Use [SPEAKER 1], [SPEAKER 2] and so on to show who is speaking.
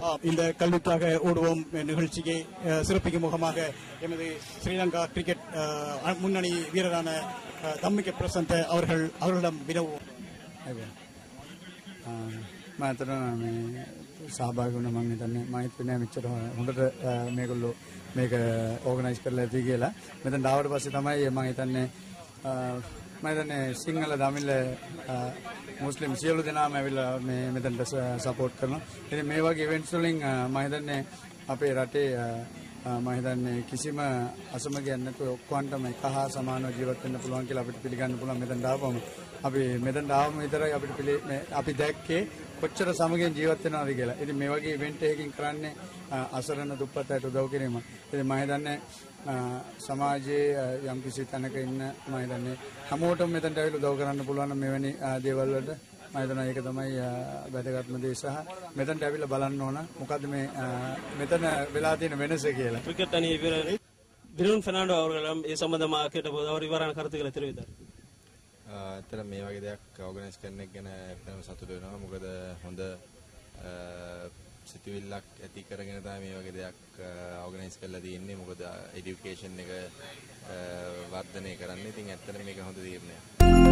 [SPEAKER 1] ஆ, இந்த கல்விக்காக ஓடுவோம் நிகழ்ச்சியை அஹ், சிறப்பிக்கும் முகமாக எமது ஸ்ரீலங்கா கிரிக்கெட் அஹ், முன்னணி வீரரான அஹ், தம்மிக்க பிரசந்த அவர்கள் அவர்களிடம் வினவுவோம்
[SPEAKER 2] මම ඇතට මේ සහභාගි වුණ මං හිතන්නේ මම හිතන්නේ මෙච්චර හොඳට අ, මේගොල්ලෝ මේක ඕගනයිස් කරලා ඇති කියලා. මෙතන ආවට පස්සේ තමයි මම හිතන්නේ අ, මම හිතන්නේ සිංහල දමිළ අ, මුස්ලිම් සියලු දෙනාම ඇවිල්ලා මේ මෙතනට සපෝට් කරනවා. ඉතින් මේ වගේ ඉවෙන්ට්ස් වලින් අ, මම හිතන්නේ අපේ රටේ අ, අ, මම හිතන්නේ කිසිම අසමගියක් නැතුව ඔක්කොන්ටම එක හා සමානව ජීවත් වෙන්න පුළුවන් කියලා අපිට පිළිගන්න පුළුවන් මෙතනට ආවම අපි මෙතනට ආවම විතරයි අපිට පිළි මේ අපි දැක්කේ කොච්චර සමගියෙන් ජීවත් වෙනවද කියලා. ඉතින් මේ වගේ ඉවෙන්ට් එකකින් කරන්නේ අ, අසරණ දුප්පත් අයට උදව් කිරීම. ඉතින් මම හිතන්නේ අ, සමාජයේ අ, යම් කිසි තැනක ඉන්න මම හිතන්නේ හැමෝටම මෙතනට ඇවිල්ලා උදව් කරන්න පුළුවන් නම් මෙවැනි අ, දේවල් වලට මම හිතනවා ඒක තමයි වැදගත්ම දේ සහ මෙතනට ඇවිල්ලා බලන්න ඕන මොකද්ද මේ මෙතන වෙලා තියෙන වෙනස කියලා.
[SPEAKER 3] ක්‍රිකට් අනි ඉවරයි. දිනුන් ෆෙර්නාන්ඩෝ අවරගලම් ඒ සම්බන්ධව කයට අවර ඉවරන කරත කියලා
[SPEAKER 4] තිරුවිතර. ඇත්තට මේ වගේ දෙයක් ඕගනයිස් කරන එක ගැන ඇත්තටම සතුට වෙනවා. මොකද හොඳ සිතුවිල්ලක් ඇති කරගෙන තමයි මේ වගේ දෙයක් ඕගනයිස් කරලා තියෙන්නේ. මොකද এডুকেෂන් එක වර්ධනය කරන්න. ඉතින් ඇත්තට මේක හොඳ තීරණයක්.